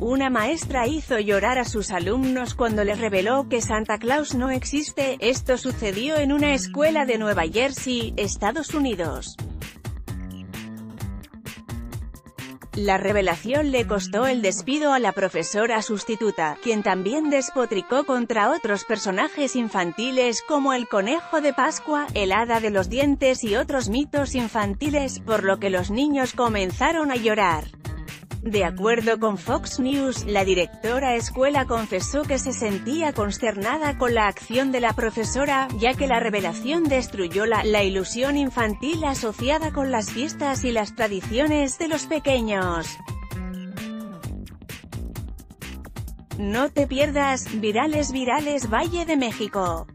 Una maestra hizo llorar a sus alumnos cuando les reveló que Santa Claus no existe, esto sucedió en una escuela de Nueva Jersey, Estados Unidos. La revelación le costó el despido a la profesora sustituta, quien también despotricó contra otros personajes infantiles como el conejo de Pascua, el hada de los dientes y otros mitos infantiles, por lo que los niños comenzaron a llorar. De acuerdo con Fox News, la directora escuela confesó que se sentía consternada con la acción de la profesora, ya que la revelación destruyó la, la ilusión infantil asociada con las fiestas y las tradiciones de los pequeños. No te pierdas, Virales Virales Valle de México.